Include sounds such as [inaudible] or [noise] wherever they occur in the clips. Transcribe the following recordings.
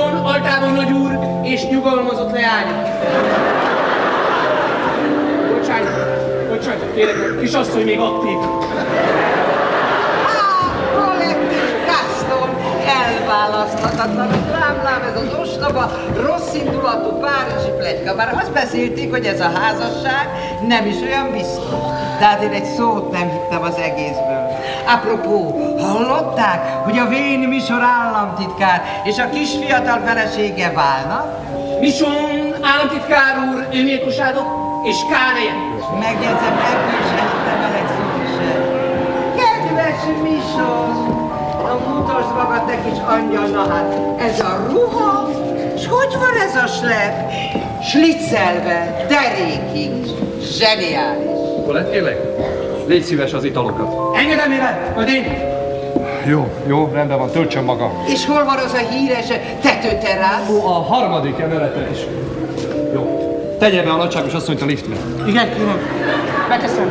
Altában nagy úr és nyugalmazott leánya. Bocsánat, bocsánat, kérek, kisasszony még aktív. Elválaszthatatlan, lám, lám, ez az ostoba, rossz indulatú párizsi plegyka. Bár azt beszélték, hogy ez a házasság nem is olyan biztos. De hát én egy szót nem hittem az egészből. Apropó, hallották, hogy a vén Misor államtitkár és a kis fiatal felesége válnak? Mison, államtitkár úr, önméltóságok és káneje. Megjegyzem, ebből sem hittem el egy szót sem. Kedves Mison, a mutasd magad te kis angyal, na hát ez a ruha, és hogy van ez a slep? Slicelve, derékig, zseniális. Kolett, kérlek? Légy szíves az italokat. Engedelmével, majd én. Jó, jó, rendben van, töltsön maga. És hol van az a híres tetőterrász? Ó, a harmadik emeleten is. Jó. Tegye be a nagyságos asszonyt a liftbe. Igen, kérem. Megteszem.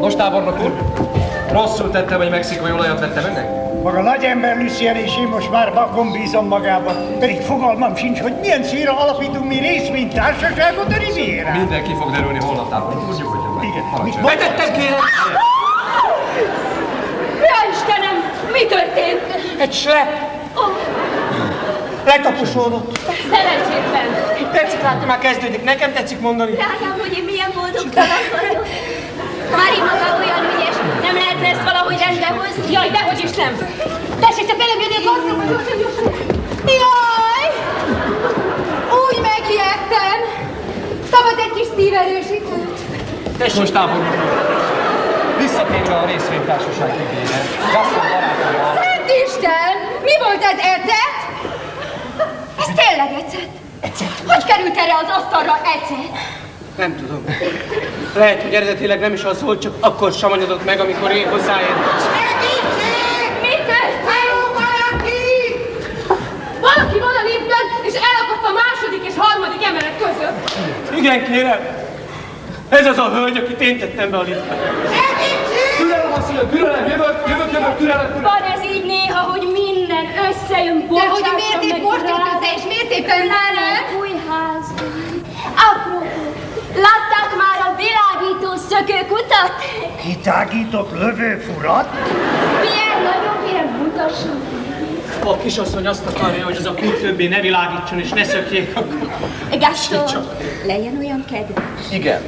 Nos, tábornok úr, rosszul tettem, hogy mexikói olajat vettem önnek? Maga nagy ember Lucien és én most már vakon bízom magában. Pedig fogalmam sincs, hogy milyen célra alapítunk mi részvénytársaságot a Riviera. Minden ki fog derülni holnap, tábornok úr. Igen. Parancsoljon. Betettem, kérem. Ja, Istenem, mi történt? Egy slep. Letaposódott. Szerencsétlen. Tetszik látni, már kezdődik. Nekem tetszik mondani. Drágám, hogy én milyen boldogtalan vagyok. Mári maga olyan ügyes, nem lehetne ezt valahogy rendbe hozni? Jaj, dehogy is nem. Tessék csak elengedni a kardomat. Jaj! Úgy megijedtem. Szabad egy kis szíverősítőt. Most tábornok. Visszatérve a részvénytársaság ügyére. Gaston barátommal. Szent Isten! Mi volt ez ecet? Ez tényleg ecet? Ecet? Hogy került erre az asztalra ecet? Nem tudom. Lehet, hogy eredetileg nem is az volt, csak akkor samanyodott meg, amikor én hozzáértem. Mi történt? Valaki van a liftben, és elakadt a második és harmadik emelet között. Igen, kérem. Ez az a hölgy, akit én tettem be a liftbe. Türelem, asszonyom, türelem, jövök, jövök, jövök, türelem, türelem. Van ez így néha, hogy minden összejön, De hogy miért épp most jött össze, és miért éppen velem? Új házban. Apropó, látták már a világító szökőkutat? Kitágított lövőfurat? Milyen nagyon kérem, mutasson. A kisasszony azt akarja, hogy az a kút többé ne világítson és ne szökjék, akkor Gaston, legyen olyan kedves. Igen.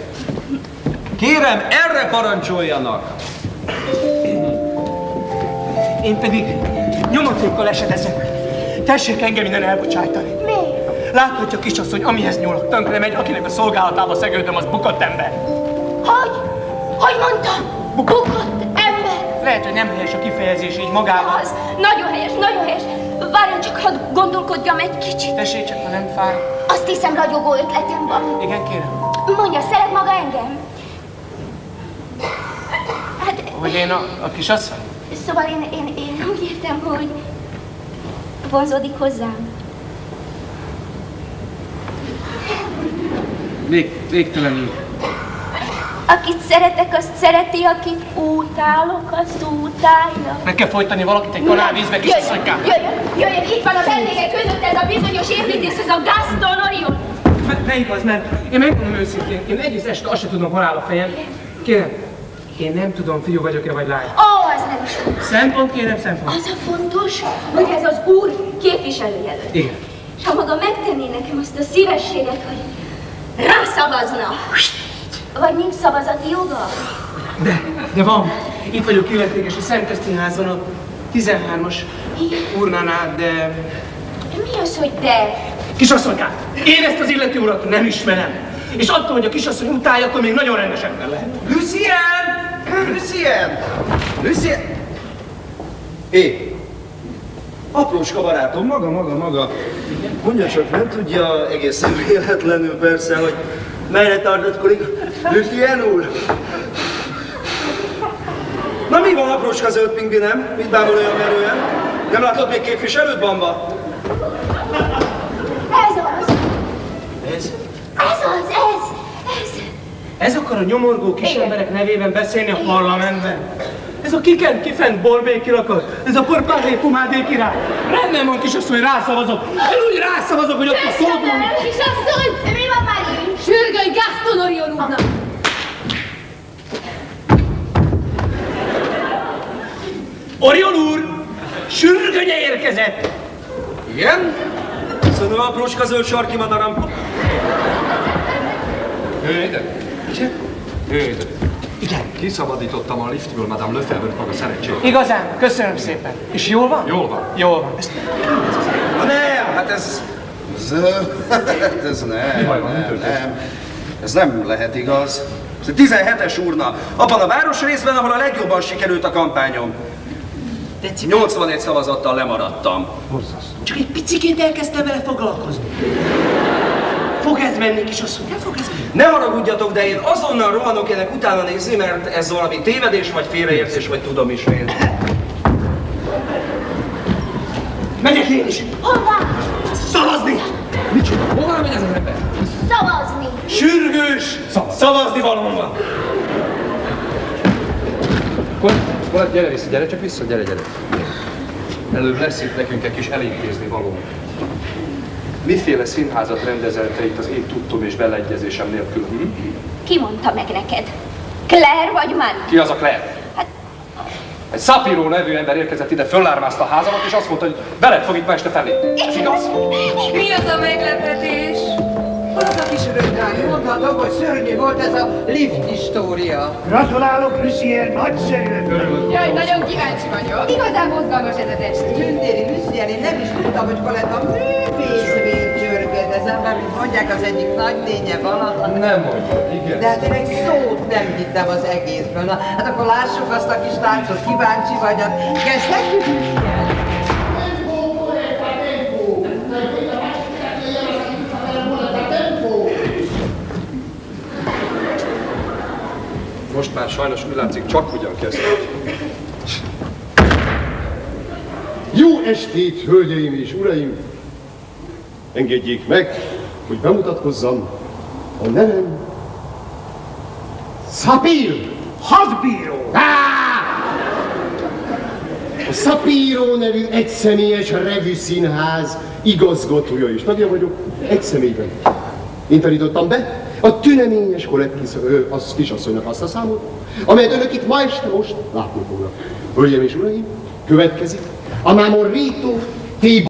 Kérem, erre parancsoljanak! én pedig nyomatékkal esedezek. Tessék engem innen elbocsájtani. Miért? Láthatja kisasszony, amihez nyúlok, tönkre megy, akinek a szolgálatába szegődöm, az bukott ember. Hogy? Hogy mondta? Bukott ember. Lehet, hogy nem helyes a kifejezés így magában. Az, nagyon helyes, nagyon helyes. Várjon csak, hadd gondolkodjam egy kicsit. Tessék csak, ha nem fáj. Azt hiszem, ragyogó ötletem van. Igen, kérem. Mondja, szeret maga engem? Hogy én a, a kisasszony? szóval én, én, én úgy értem, hogy vonzódik hozzám. Vég, végtelenül. Akit szeretek, azt szereti, akit utálok, azt utálja. Meg kell folytani valakit egy kanálvízbe, kisasszonykám. Jöjjön, jöjjön, itt van a vendégek között ez a bizonyos építész, ez a Gaston Orion. Ne, ne igaz, mert én megmondom őszintén, én egész este azt sem tudom, hol áll a fejem. Kérem, én nem tudom, fiú vagyok-e vagy lány. Ó, az nem is fontos. Szempont, kérem, szempont. Az a fontos, hogy ez az úr képviselőjelölt. Igen. És ha maga megtenné nekem azt a szívességet, hogy rászavazna, vagy nincs szavazati joga? De, de van. Itt vagyok illetékes a Szentesztinházban a 13-as urnánál, de... Mi az, hogy de? Kisasszonykám, én ezt az illető urat nem ismerem. És attól, hogy a kisasszony utálja, akkor még nagyon rendes ember lehet. Lucien! Lucien! Lucien! É, apróska barátom, maga, maga, maga. Mondja csak, nem tudja egészen véletlenül persze, hogy merre tartatkozik Lucien úr? Na mi van apróska zöld pingvinem? Mit bámul olyan merően? Nem látod még képviselőt, Bamba? Ez az! Ez? Ez az, ez! Akar a nyomorgó kis emberek nevében beszélni a parlamentben? Ez a kikent, kifent borbék kirakott, ez a porpázé pumádé király. Rendben van, kisasszony, rászavazok. Én úgy rászavazok, hogy ott a szolgálni. Kisasszony! Mi van már így? Sürgölj Gaston Orion úrnak! Orion úr, sürgönye érkezett. Igen? Köszönöm aprócska zöld sarki madaram. Jöjjön ide. Jöjjön ide. Igen. Kiszabadítottam a liftből Madame Lefebvre-t maga szerencsét. Igazán, köszönöm szépen. És jól van? Jól van. Jól van. Ezt nem, hát ez... Ez, hát ez nem, baj van, mi nem, nem. Ez nem lehet igaz. Ez a 17-es urna. Abban a városrészben, ahol a legjobban sikerült a kampányom. 81 szavazattal lemaradtam. csak egy picikét elkezdtem vele foglalkozni. Fog ez menni, kisasszony? Nem fog ez menni? Ne haragudjatok, de én azonnal rohanok ennek utána nézni, mert ez valami tévedés, vagy félreértés, vagy tudom is én. Megyek én is. Hová? Szavazni! Micsoda? Hová megy ez az ember? Szavazni! Sürgős! Szavazni valóban. Akkor, akkor gyere vissza, gyere csak vissza, gyere, gyere. Előbb lesz itt nekünk egy kis elintézni való. Miféle színházat rendezel te itt az én tudtom és beleegyezésem nélkül? Hm? Ki mondta meg neked? Claire vagy Marie? Ki az a Claire? Hát- Egy Szapíró nevű ember érkezett ide, föllármázta a házamat, és azt mondta, hogy veled fog itt ma este felé. Ez igaz? [laughs] Mi az a meglepetés? Az a kis rögdány? Mondhatom, hogy szörnyű volt ez a lift história. Gratulálok, Lucier, nagyszerű. Jaj, nagyon kíváncsi vagyok. Igazán mozgalmas ez az esti. Tündéri Lucien, én nem is tudtam, hogy művészvér csörgedezem, mert mint mondják, az egyik nagy lénye valaha. Nem mondja, igen. De hát én egy szót nem hittem az egészből. Na, hát akkor lássuk azt a kis táncot, kíváncsi vagy. Hát Lucien? Most már sajnos úgy látszik, csak ugyan kezdtem. Jó estét, hölgyeim és uraim! Engedjék meg, hogy bemutatkozzam. A nevem Szapír! Hadbíró! A Szapíró nevű egyszemélyes revű színház igazgatója és tagja vagyok egy személyben. Én tanítottam be a tüneményes kollektív az kisasszonynak azt a számot, amelyet önök itt ma este most látni fognak. Hölgyeim és uraim, következik a Mámorrito T.